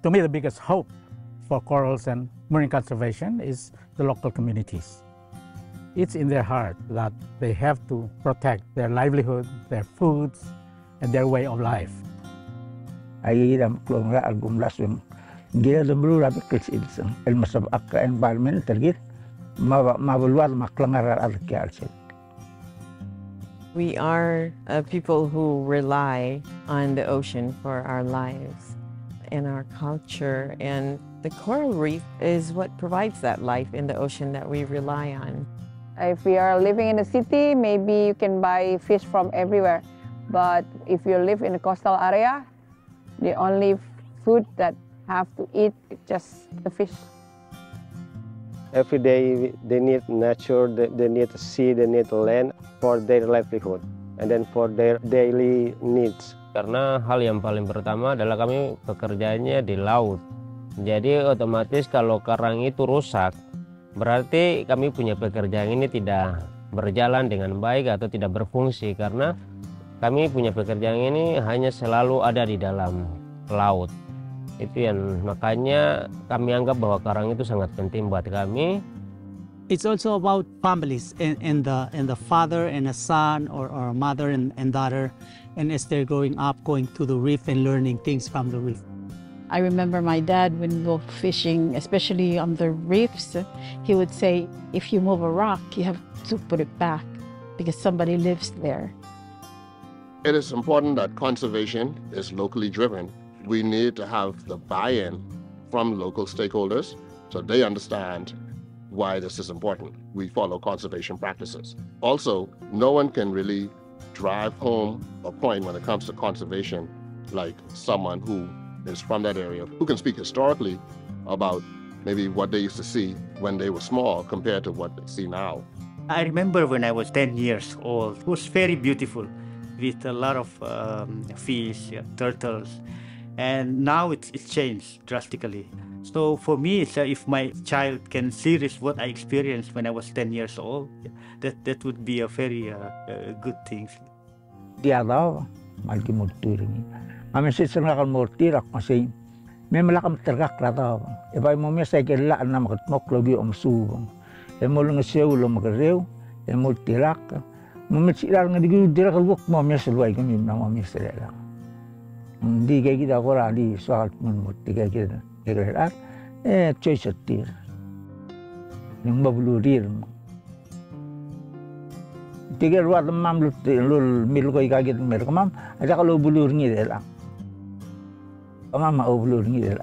To me, the biggest hope for corals and marine conservation is the local communities. It's in their heart that they have to protect their livelihood, their foods, and their way of life. Ahí klongra algum lasum. Gila dambulu rabi kilsilsang. El akka environment tergit. Mabuluar maklangar arkialsil. We are uh, people who rely on the ocean for our lives and our culture, and the coral reef is what provides that life in the ocean that we rely on. If we are living in a city, maybe you can buy fish from everywhere. But if you live in a coastal area, the only food that have to eat is just the fish. Every day they need nature, they need sea, they need land for their livelihood and then for their daily needs. Karena hal yang paling pertama adalah kami pekerjaannya di laut. Jadi otomatis kalau karang itu rusak, berarti kami punya pekerjaan ini tidak berjalan dengan baik atau tidak berfungsi karena kami punya pekerjaan ini hanya selalu ada di dalam laut. Itu yang makanya kami anggap bahwa karang itu sangat penting buat kami. It's also about families and, and the and the father and a son or, or a mother and, and daughter and as they're growing up going to the reef and learning things from the reef. I remember my dad when we go fishing, especially on the reefs, he would say, if you move a rock, you have to put it back because somebody lives there. It is important that conservation is locally driven. We need to have the buy-in from local stakeholders so they understand why this is important. We follow conservation practices. Also, no one can really drive home a point when it comes to conservation like someone who is from that area, who can speak historically about maybe what they used to see when they were small compared to what they see now. I remember when I was 10 years old, it was very beautiful with a lot of um, fish, uh, turtles, and now it's, it's changed drastically. So for me, uh, if my child can see this, what I experienced when I was 10 years old, that, that would be a very uh, uh, good thing. Dia daw, malki multuring. Amin si sana kal multirak kasi may malakam tergak rata. Iba mo mi sa kila na makatmok lagi om subong. E mo lang siya ulo magarew, e mo tirak. Mo mi silar nga digi dirak wok mo mi sa luay kami na mo mi sa di kayak gitu kita kora di soal menurut di kayak kita di kereta gitu. eh cuy setir. Yang bablu dir di kayak ruat lemam lu lu mil kau ikat gitu mereka mam. Aja kalau bulur ni dia lang. Mama mau bulur ni dia